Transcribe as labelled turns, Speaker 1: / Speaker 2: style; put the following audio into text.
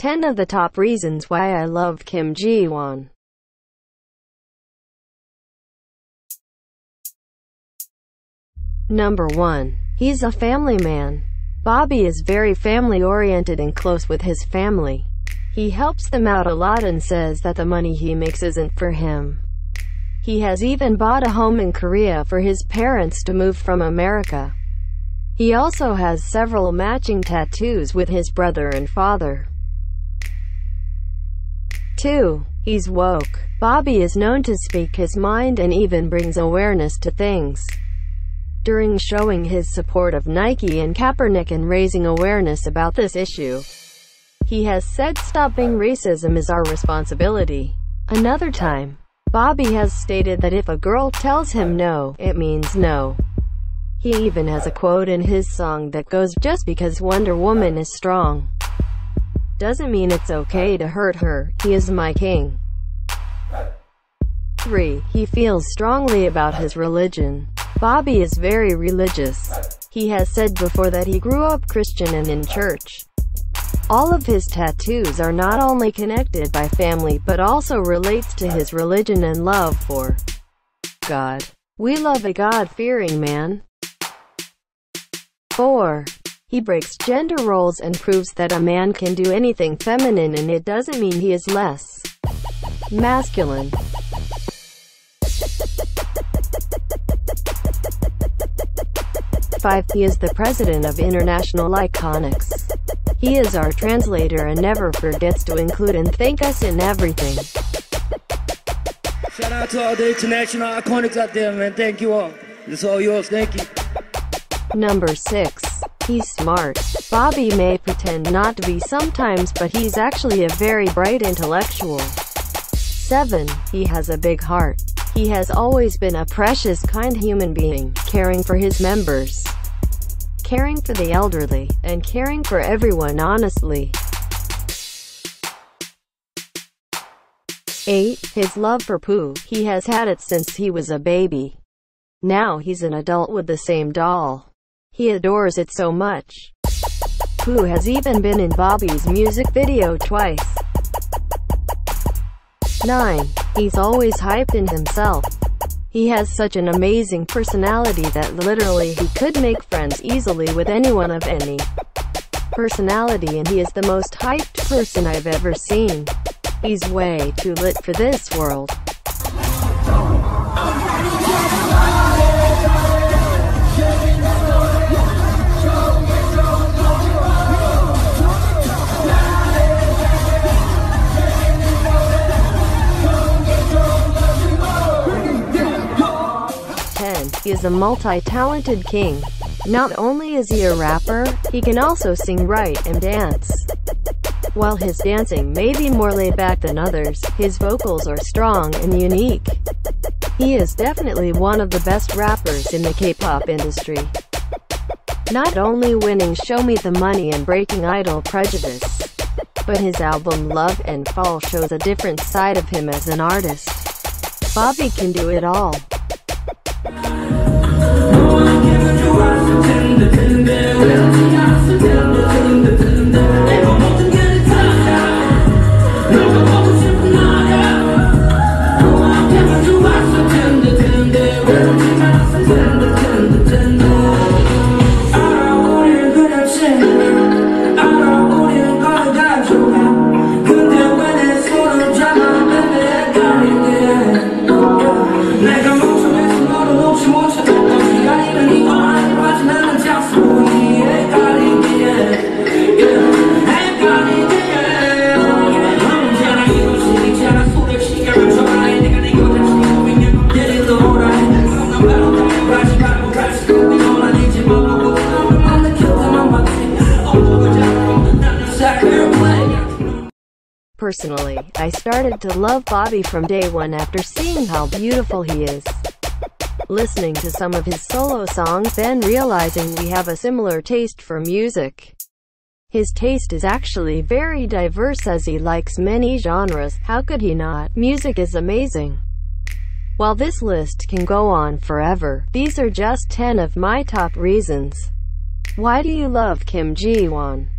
Speaker 1: 10 of the top reasons why I love Kim Ji-won. Number 1. He's a family man. Bobby is very family-oriented and close with his family. He helps them out a lot and says that the money he makes isn't for him. He has even bought a home in Korea for his parents to move from America. He also has several matching tattoos with his brother and father. 2. He's woke. Bobby is known to speak his mind and even brings awareness to things. During showing his support of Nike and Kaepernick and raising awareness about this issue, he has said stopping racism is our responsibility. Another time, Bobby has stated that if a girl tells him no, it means no. He even has a quote in his song that goes, just because Wonder Woman is strong, doesn't mean it's okay to hurt her, he is my king. 3. He feels strongly about his religion. Bobby is very religious. He has said before that he grew up Christian and in church. All of his tattoos are not only connected by family but also relates to his religion and love for God. We love a God-fearing man. 4. He breaks gender roles and proves that a man can do anything feminine and it doesn't mean he is less masculine. 5. He is the president of International Iconics. He is our translator and never forgets to include and thank us in everything.
Speaker 2: Shout out to all the international iconics out there, man. Thank you all. It's all yours. Thank you.
Speaker 1: Number 6. He's smart. Bobby may pretend not to be sometimes but he's actually a very bright intellectual. 7. He has a big heart. He has always been a precious, kind human being, caring for his members, caring for the elderly, and caring for everyone honestly. 8. His love for Pooh. He has had it since he was a baby. Now he's an adult with the same doll. He adores it so much. Pooh has even been in Bobby's music video twice. 9. He's always hyped in himself. He has such an amazing personality that literally he could make friends easily with anyone of any personality and he is the most hyped person I've ever seen. He's way too lit for this world. Is a multi-talented king. Not only is he a rapper, he can also sing, write, and dance. While his dancing may be more laid back than others, his vocals are strong and unique. He is definitely one of the best rappers in the K-pop industry. Not only winning Show Me the Money and breaking idol prejudice, but his album Love and Fall shows a different side of him as an artist. Bobby can do it all. What's the Personally, I started to love Bobby from day one after seeing how beautiful he is. Listening to some of his solo songs then realizing we have a similar taste for music. His taste is actually very diverse as he likes many genres, how could he not? Music is amazing. While this list can go on forever, these are just 10 of my top reasons. Why do you love Kim Ji-won?